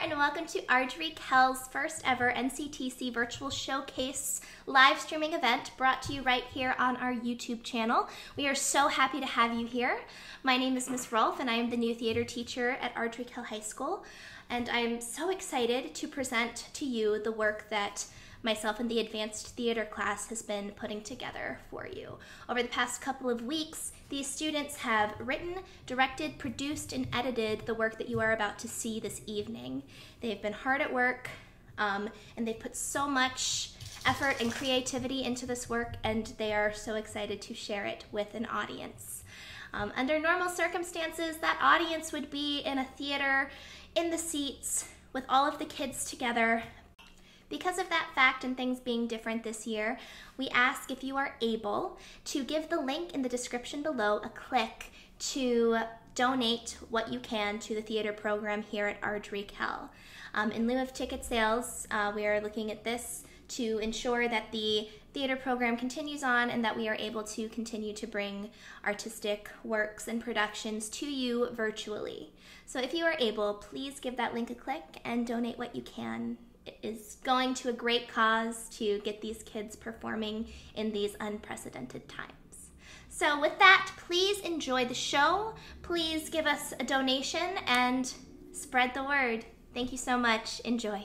and welcome to Ardrey Kell's first ever NCTC virtual showcase live streaming event brought to you right here on our YouTube channel. We are so happy to have you here. My name is Miss Rohlf and I am the new theater teacher at Ardrey Kell High School and I am so excited to present to you the work that myself and the advanced theater class has been putting together for you. Over the past couple of weeks, these students have written, directed, produced, and edited the work that you are about to see this evening. They've been hard at work, um, and they've put so much effort and creativity into this work, and they are so excited to share it with an audience. Um, under normal circumstances, that audience would be in a theater, in the seats, with all of the kids together, because of that fact and things being different this year, we ask if you are able to give the link in the description below a click to donate what you can to the theater program here at Ardrey Kell. Um, in lieu of ticket sales, uh, we are looking at this to ensure that the theater program continues on and that we are able to continue to bring artistic works and productions to you virtually. So if you are able, please give that link a click and donate what you can is going to a great cause to get these kids performing in these unprecedented times. So, with that, please enjoy the show. Please give us a donation and spread the word. Thank you so much. Enjoy.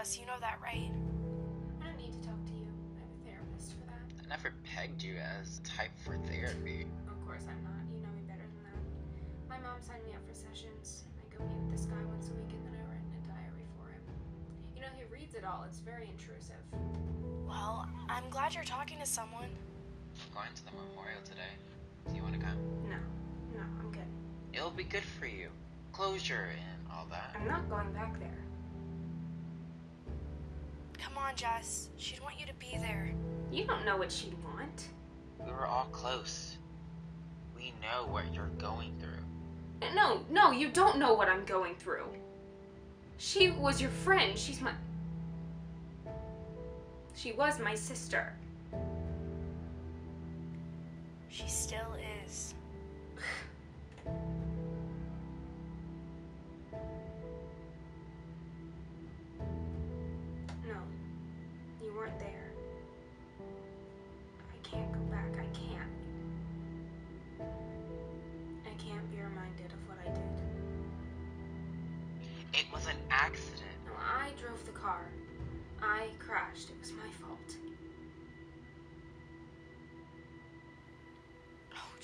Us, you know that, right? I don't need to talk to you. I have a therapist for that. I never pegged you as type for therapy. Of course I'm not. You know me better than that. My mom signed me up for sessions. I go meet with this guy once a week and then I write in a diary for him. You know, he reads it all. It's very intrusive. Well, I'm glad you're talking to someone. I'm going to the memorial today. Do you want to come? No. No, I'm good. It'll be good for you. Closure and all that. I'm not going back there. Come on, Jess. She'd want you to be there. You don't know what she'd want. We were all close. We know what you're going through. No, no, you don't know what I'm going through. She was your friend. She's my. She was my sister. She still is.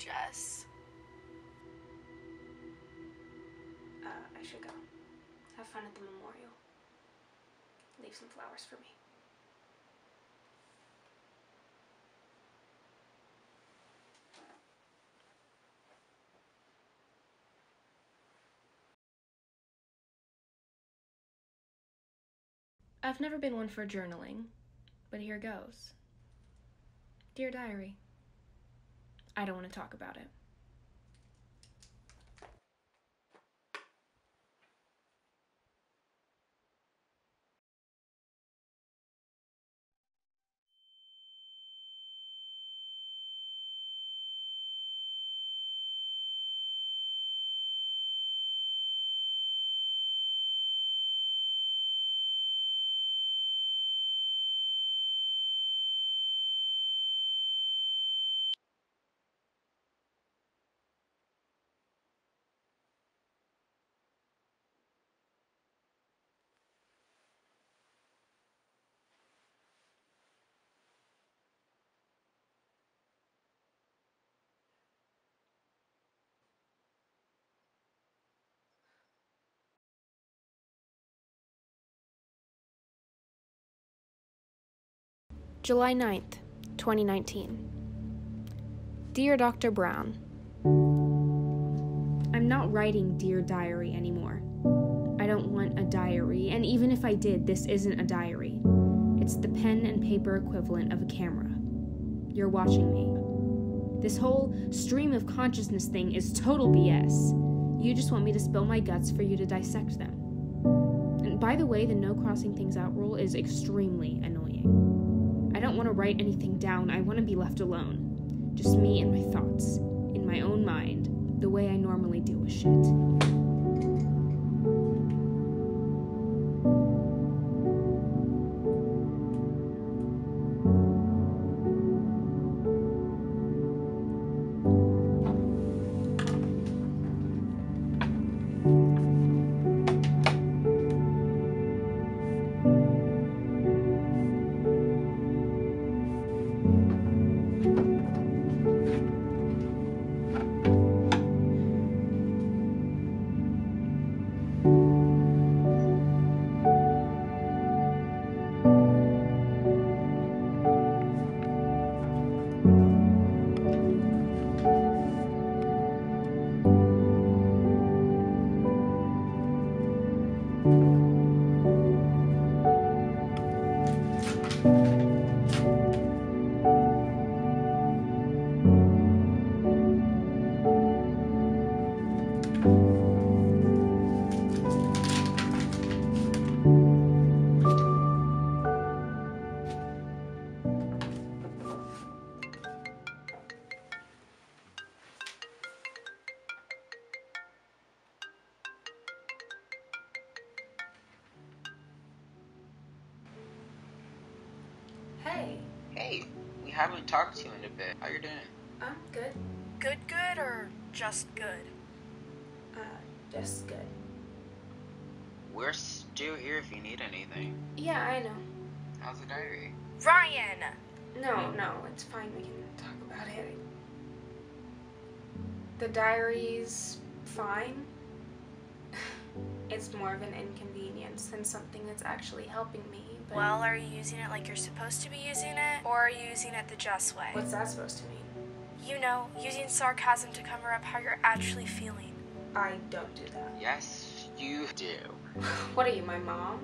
Jess. Uh, I should go. Have fun at the memorial. Leave some flowers for me. I've never been one for journaling, but here goes. Dear Diary, I don't want to talk about it. July 9th, 2019. Dear Dr. Brown, I'm not writing Dear Diary anymore. I don't want a diary, and even if I did, this isn't a diary. It's the pen and paper equivalent of a camera. You're watching me. This whole stream of consciousness thing is total BS. You just want me to spill my guts for you to dissect them. And by the way, the no crossing things out rule is extremely annoying. I don't want to write anything down, I want to be left alone. Just me and my thoughts, in my own mind, the way I normally deal with shit. Haven't talked to you in a bit. How you doing? I'm good. Good, good, or just good? Uh, just good. We're still here if you need anything. Yeah, I know. How's the diary? Ryan! No, no, it's fine. We can talk about it. The diary's fine. It's more of an inconvenience than something that's actually helping me. But Well, are you using it like you're supposed to be using it, or are you using it the just way? what's that supposed to mean? You know, using sarcasm to cover up how you're actually feeling. I don't do that. Yes, you do. What are you, my mom?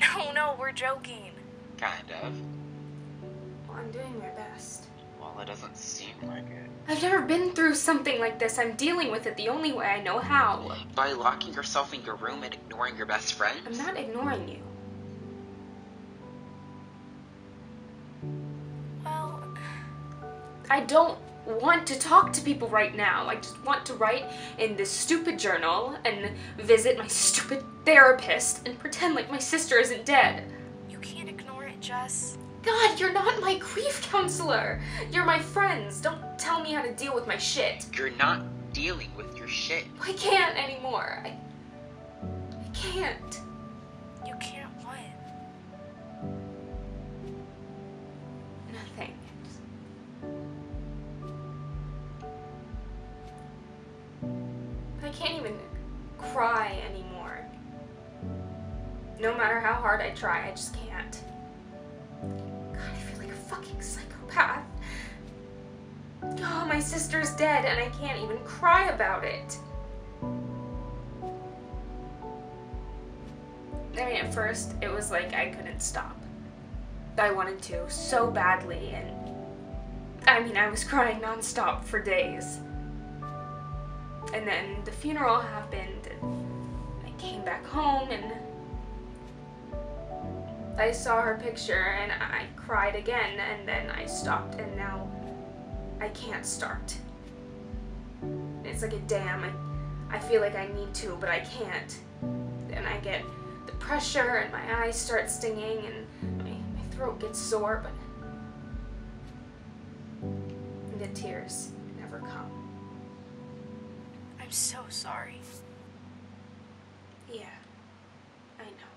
No, no, we're joking. Kind of. Well, I'm doing my best. Well, it doesn't seem like it. I've never been through something like this. I'm dealing with it the only way I know how. By locking yourself in your room and ignoring your best friend? I'm not ignoring you. Well, I don't want to talk to people right now. I just want to write in this stupid journal and visit my stupid therapist and pretend like my sister isn't dead. you can't ignore it, Jess. God, you're not my grief counselor. You're my friends. Don't tell me how to deal with my shit. You're not dealing with your shit. I can't anymore. I, I can't. You can't what? Nothing. I can't even cry anymore. No matter how hard I try, I just can't. Fucking psychopath. Oh, my sister's dead and I can't even cry about it. I mean, at first, it was like I couldn't stop. I wanted to so badly, and I mean, I was crying nonstop for days. And then the funeral happened, and I came back home, and I saw her picture, and I cried again, and then I stopped, and now I can't start. It's like a dam, and I feel like I need to, but I can't. And I get the pressure, and my eyes start stinging, and my, my throat gets sore, but the tears never come. I'm so sorry. Yeah, I know.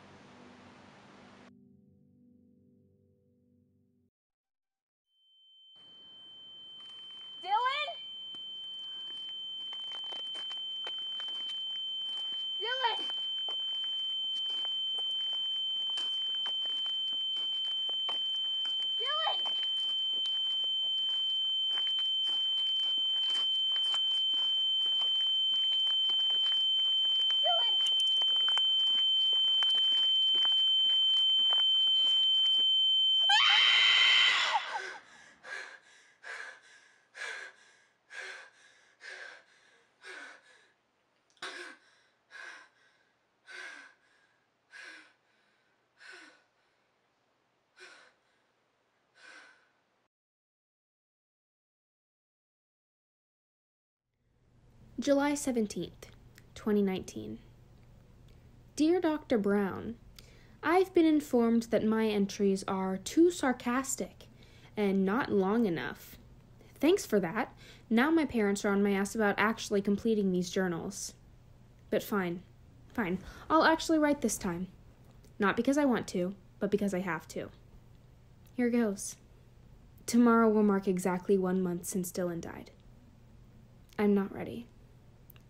Dylan? Dylan! Dylan! Dylan! July 17th, 2019. Dear Dr. Brown, I've been informed that my entries are too sarcastic and not long enough. Thanks for that. Now my parents are on my ass about actually completing these journals. But fine, fine. I'll actually write this time. Not because I want to, but because I have to. Here goes. Tomorrow will mark exactly one month since Dylan died. I'm not ready.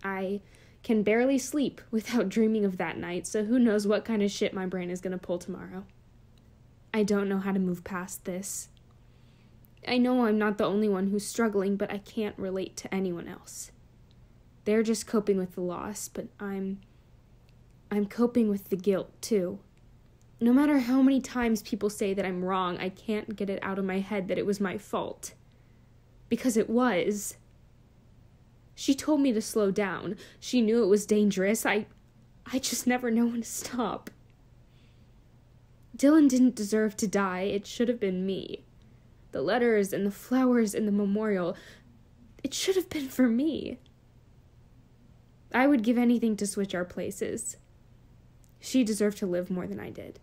I can barely sleep without dreaming of that night, so who knows what kind of shit my brain is going to pull tomorrow. I don't know how to move past this. I know I'm not the only one who's struggling, but I can't relate to anyone else. They're just coping with the loss, but I'm. I'm coping with the guilt, too. No matter how many times people say that I'm wrong, I can't get it out of my head that it was my fault. Because it was. She told me to slow down. She knew it was dangerous. I I just never know when to stop. Dylan didn't deserve to die. It should have been me. The letters and the flowers and the memorial. It should have been for me. I would give anything to switch our places. She deserved to live more than I did.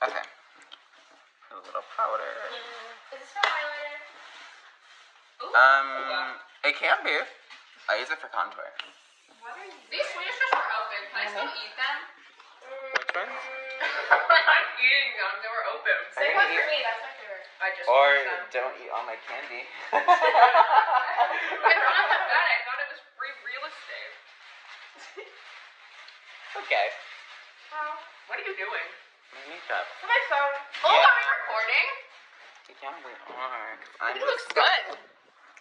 Okay. A little powder. Is this for highlighter? Um, it can be. I use it for contour. These Swedish fish were open. Can I still eat them? Which one? I'm eating them. They were open. I Save one for me. That's my favorite. I just Or don't eat all my candy. I thought that bad. I thought it was free real estate. okay. What are you doing? My makeup. My phone. Oh, Yeah. are we recording? Yeah, we are. I'm It looks good.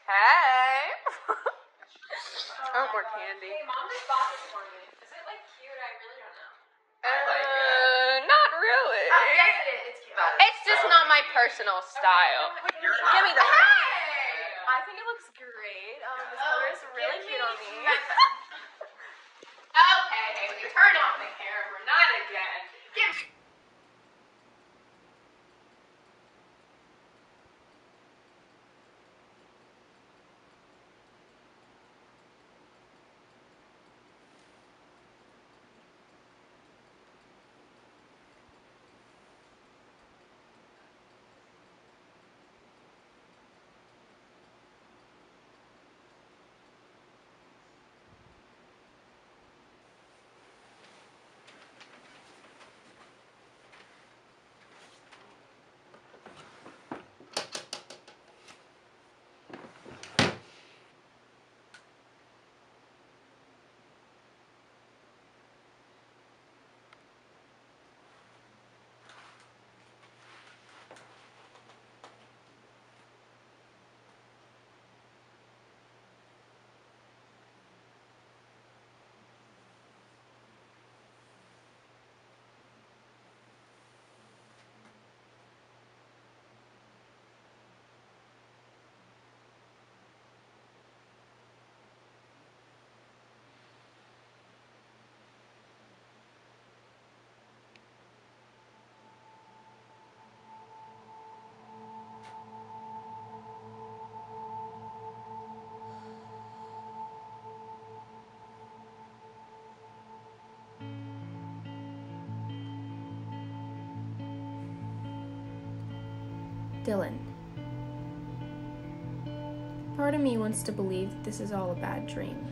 Hey. oh, more candy. Hey, mom just bought this for me. Is it like cute? I really don't know. Uh, not really. yes, it is. It's cute. It's just not my personal style. Give me the. Hey! I think it looks great. Um, this color is really cute on me. Okay, Hailey, turn off the camera. Not again. Give Dylan. Part of me wants to believe that this is all a bad dream.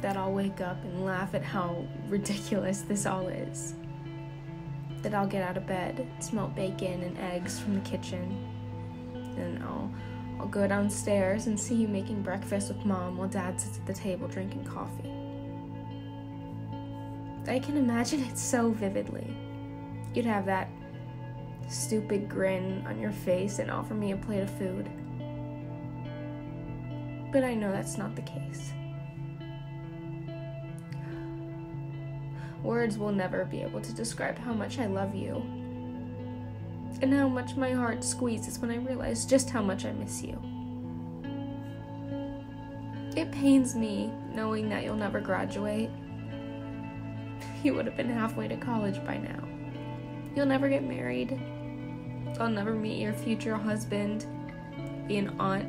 That I'll wake up and laugh at how ridiculous this all is. That I'll get out of bed, smell bacon and eggs from the kitchen, and I'll I'll go downstairs and see you making breakfast with mom while dad sits at the table drinking coffee. I can imagine it so vividly. You'd have that stupid grin on your face and offer me a plate of food. But I know that's not the case. Words will never be able to describe how much I love you. And how much my heart squeezes when I realize just how much I miss you. It pains me knowing that you'll never graduate. You would have been halfway to college by now. You'll never get married. I'll never meet your future husband, be an aunt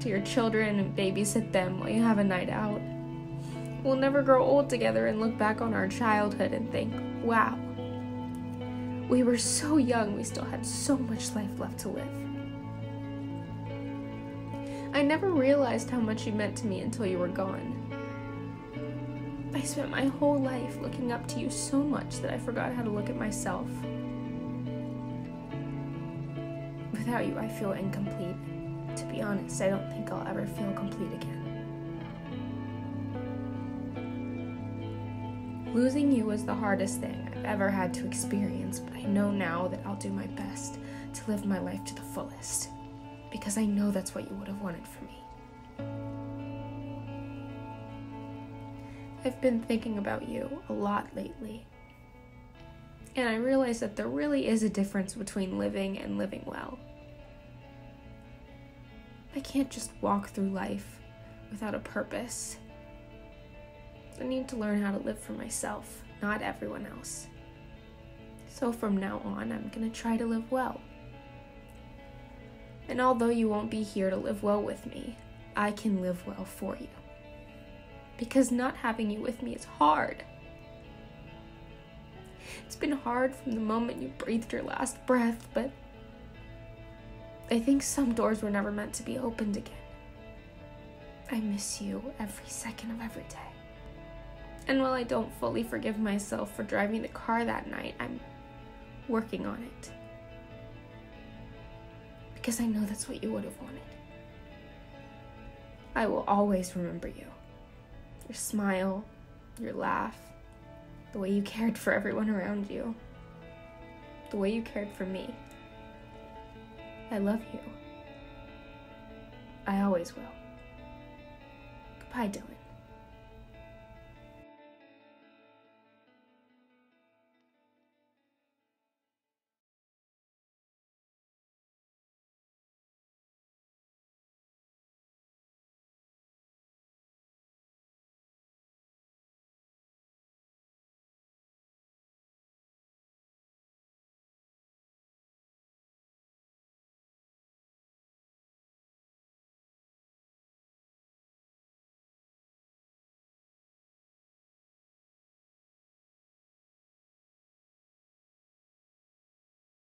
to your children and babysit them while you have a night out. We'll never grow old together and look back on our childhood and think, wow, we were so young, we still had so much life left to live. I never realized how much you meant to me until you were gone. I spent my whole life looking up to you so much that I forgot how to look at myself. Without you, I feel incomplete. To be honest, I don't think I'll ever feel complete again. Losing you was the hardest thing I've ever had to experience, but I know now that I'll do my best to live my life to the fullest. Because I know that's what you would have wanted for me. I've been thinking about you a lot lately. And I realize that there really is a difference between living and living well. I can't just walk through life without a purpose. I need to learn how to live for myself, not everyone else. So from now on, I'm gonna try to live well. And although you won't be here to live well with me, I can live well for you. Because not having you with me is hard. It's been hard from the moment you breathed your last breath, but I think some doors were never meant to be opened again. I miss you every second of every day. And while I don't fully forgive myself for driving the car that night, I'm working on it. Because I know that's what you would have wanted. I will always remember you. Your smile, your laugh, the way you cared for everyone around you, the way you cared for me. I love you. I always will. Goodbye, Dylan.